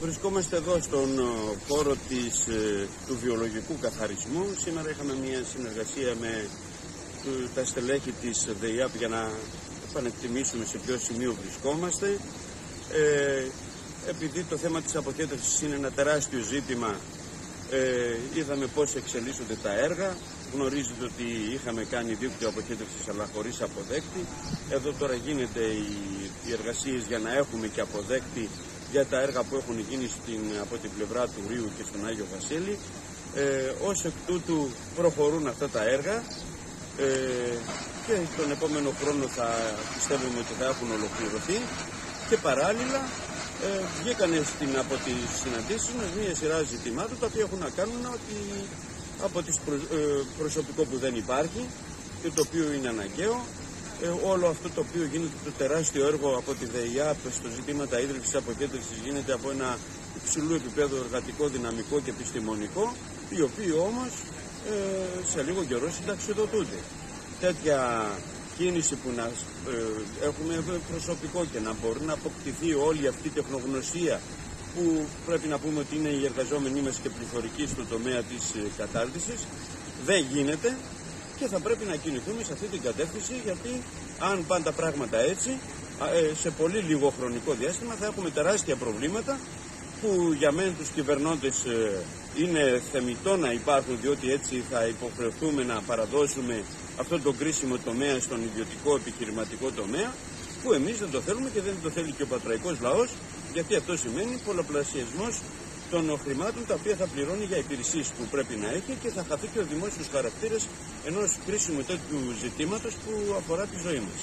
Βρισκόμαστε εδώ στον ε, χώρο της, ε, του βιολογικού καθαρισμού. Σήμερα είχαμε μια συνεργασία με τα στελέχη της ΔΕΙΑΠ για να επανεκτιμήσουμε σε ποιο σημείο βρισκόμαστε. Ε, επειδή το θέμα της αποθέτευσης είναι ένα τεράστιο ζήτημα, ε, είδαμε πώς εξελίσσονται τα έργα. Γνωρίζετε ότι είχαμε κάνει δίκτυο αποθέτευσης αλλά χωρίς αποδέκτη. Εδώ τώρα γίνεται οι, οι εργασίες για να έχουμε και αποδέκτη για τα έργα που έχουν γίνει στην, από την πλευρά του Ρίου και στον Άγιο Βασίλη. Ε, ως εκ τούτου προχωρούν αυτά τα έργα ε, και τον επόμενο χρόνο θα πιστεύουμε ότι θα έχουν ολοκληρωθεί και παράλληλα ε, βγήκανε στην, από τις συναντήσεις μας μια σειρά ζητημάτων τα οποία έχουν να κάνουν ότι από τις ε, προσωπικό που δεν υπάρχει και το οποίο είναι αναγκαίο ε, όλο αυτό το οποίο γίνεται το τεράστιο έργο από τη ΔΕΙΑΠ στο ζητήματα ίδρυυσης αποκέντρωσης γίνεται από ένα υψηλού επίπεδο εργατικό, δυναμικό και επιστημονικό οι οποίοι όμως ε, σε λίγο καιρό συνταξιδοτούνται. Τέτοια κίνηση που να ε, έχουμε προσωπικό και να μπορεί να αποκτηθεί όλη αυτή η τεχνογνωσία που πρέπει να πούμε ότι είναι οι εργαζόμενοι μας και πληθωρικοί στο τομέα της ε, κατάρτισης δεν γίνεται και θα πρέπει να κινηθούμε σε αυτή την κατεύθυνση γιατί αν πάνε τα πράγματα έτσι ε, σε πολύ λίγο χρονικό διάστημα θα έχουμε τεράστια προβλήματα που για μένα τους κυβερνώντες ε, είναι θεμητό να υπάρχουν διότι έτσι θα υποχρεωθούμε να παραδώσουμε αυτό το κρίσιμο τομέα στον ιδιωτικό επιχειρηματικό τομέα που εμείς δεν το θέλουμε και δεν το θέλει και ο πατραϊκός λαός γιατί αυτό σημαίνει πολλαπλασιασμός των χρημάτων τα οποία θα πληρώνει για υπηρεσίες που πρέπει να έχει και θα χαθεί και ο δημόσιος χαρακτήρας ενός κρίσιμου τέτοιου ζητήματος που αφορά τη ζωή μας.